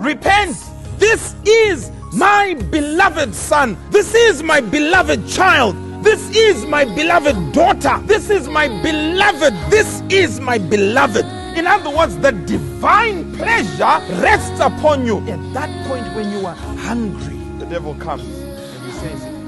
Repent. This is my beloved son. This is my beloved child. This is my beloved daughter. This is my beloved. This is my beloved. In other words, the divine pleasure rests upon you. At that point, when you are hungry, the devil comes and he says,